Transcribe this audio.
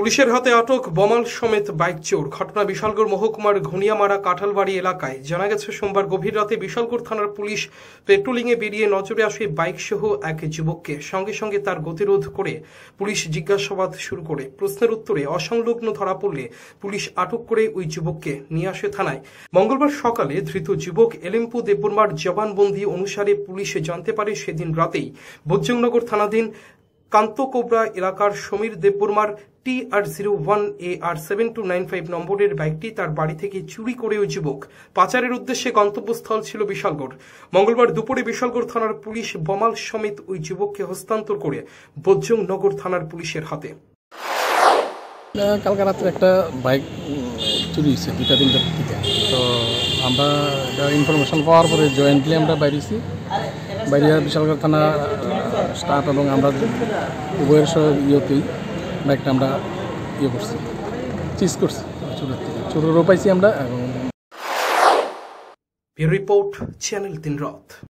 পুলিশের হাতে আটক বমাল সমেত বাইক চোর। ঘটনা বিশালগড় মহকুমার ঘনিয়ামারা কাঁঠালবাড়ি এলাকায়। জানা গেছে, সোমবার গভীর রাতে বিশালগড় থানার পুলিশ পেট্রোলিংয়ে বেরিয়ে নজরে আসে বাইক সহ এক যুবককে। সঙ্গে সঙ্গে তার গতিরোধ করে পুলিশ জিজ্ঞাসাবাদ শুরু করে। প্রশ্নের উত্তরে অসংলগ্ন ধরা পড়লে পুলিশ আটক করে ওই যুবককে নিয়ে আসে থানায়। মঙ্গলবার সকালে ধৃত যুবক এলিম্পু দেববর্মার জবানবন্দি অনুসারে পুলিশ জানতে পারে সেদিন রাতেই বজ্রংনগর থানাধীন কান্তকোবরা এলাকার Samir দেববর্মার T R zero one A R seven two nine five নম্বরের বাইকটি তার বাড়ি থেকে চুরি করে ওই যুবক। পাচারের উদ্দেশ্যে গন্তব্যস্থল ছিল বিশালগড়। মঙ্গলবার দুপুরে বিশালগড় থানার পুলিশ বমাল সমেত ওই যুবককে হস্তান্তর করে বজ্রংনগর থানার পুলিশের হাতে। কালকে রাত্রে একটা বাইক চুরি হয়েছে, দুইটা তিনটার দিকে তো আমরা ইনফরমেশন পাওয়ার পরে জয়েন্টলি আমরা বাইরেছি বাইরে বিশালগড় থানা স্টাফ এবং আমরা উভয়ের সব ইয়েতেই বাইকটা আমরা ইয়ে করছি চিজ করছি চোরের থেকে। চোরেরও পাইছি আমরা, এবং রিপোর্ট, চ্যানেল তিন রাত